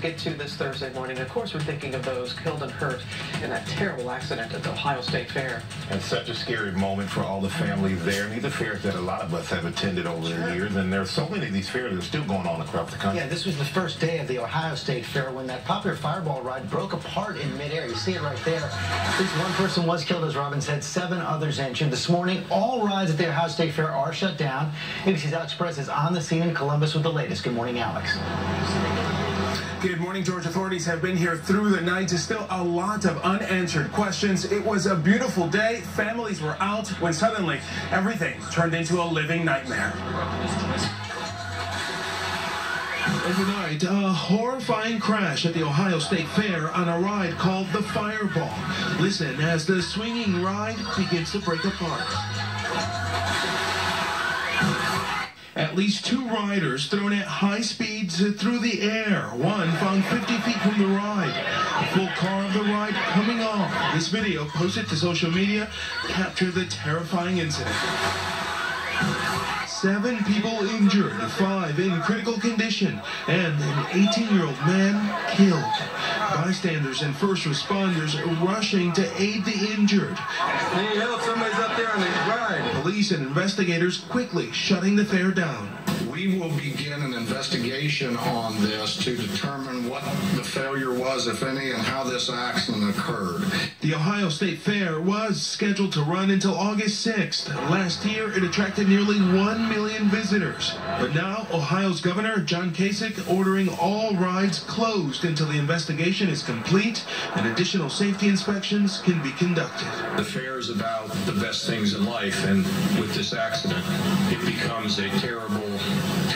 get to this Thursday morning. Of course, we're thinking of those killed and hurt in that terrible accident at the Ohio State Fair. And such a scary moment for all the families there. And these are fairs that a lot of us have attended over sure. the years. And there's so many of these fairs that are still going on across the country. Yeah, this was the first day of the Ohio State Fair when that popular fireball ride broke apart in midair. You see it right there. At least one person was killed, as Robin said, seven others injured. This morning, all rides at the Ohio State Fair are shut down. ABC's Alex Perez is on the scene in Columbus with the latest. Good morning, Alex. Good morning, George. Authorities have been here through the night. There's still a lot of unanswered questions. It was a beautiful day. Families were out when suddenly everything turned into a living nightmare. Overnight, a horrifying crash at the Ohio State Fair on a ride called the Fireball. Listen as the swinging ride begins to break apart. At least two riders thrown at high speeds through the air. One found 50 feet from the ride. The full car of the ride coming off. This video posted to social media captured the terrifying incident. Seven people injured, five in critical condition, and an 18-year-old man killed. Bystanders and first responders rushing to aid the injured. Need help? Somebody's up there on the ride. Police and investigators quickly shutting the fair down. We will begin an investigation on this to determine what failure was, if any, and how this accident occurred. The Ohio State Fair was scheduled to run until August 6th. Last year, it attracted nearly 1 million visitors. But now, Ohio's Governor John Kasich ordering all rides closed until the investigation is complete and additional safety inspections can be conducted. The fair is about the best things in life, and with this accident, it becomes a terrible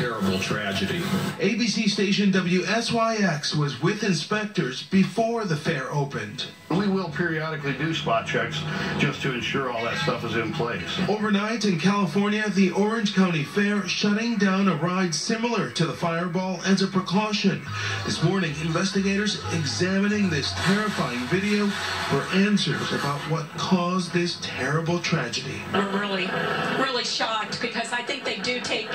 terrible tragedy. ABC station WSYX was with inspectors before the fair opened. We will periodically do spot checks just to ensure all that stuff is in place. Overnight in California, the Orange County Fair shutting down a ride similar to the Fireball as a precaution. This morning, investigators examining this terrifying video for answers about what caused this terrible tragedy. We're really, really shocked because I think they do take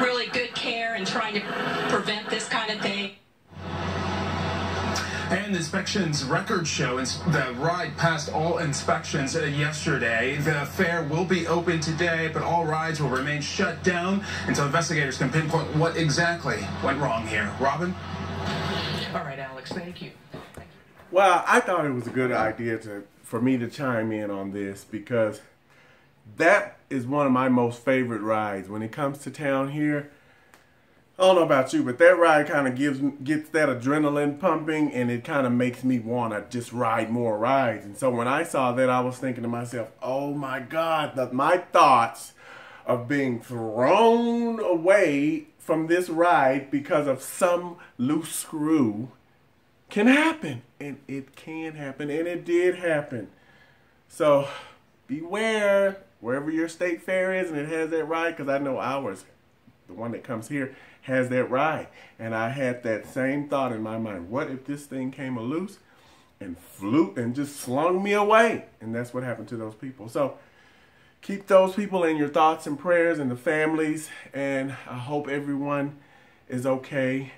really good care in trying to prevent this kind of thing. And inspections records show the ride passed all inspections uh, yesterday. The fair will be open today, but all rides will remain shut down until investigators can pinpoint what exactly went wrong here. Robin? All right, Alex, thank you. Well, I thought it was a good idea to for me to chime in on this because that is one of my most favorite rides. When it comes to town here, I don't know about you, but that ride kind of gives gets that adrenaline pumping, and it kind of makes me want to just ride more rides. And so when I saw that, I was thinking to myself, "Oh my God!" That my thoughts of being thrown away from this ride because of some loose screw can happen, and it can happen, and it did happen. So beware wherever your state fair is, and it has that ride, because I know ours, the one that comes here has that ride. And I had that same thought in my mind. What if this thing came loose and flew and just slung me away? And that's what happened to those people. So keep those people in your thoughts and prayers and the families. And I hope everyone is okay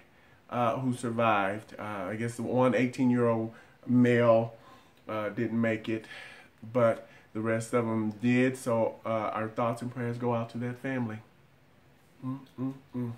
uh, who survived. Uh, I guess the one 18-year-old male uh, didn't make it, but the rest of them did. So uh, our thoughts and prayers go out to that family. 음, 음, 음.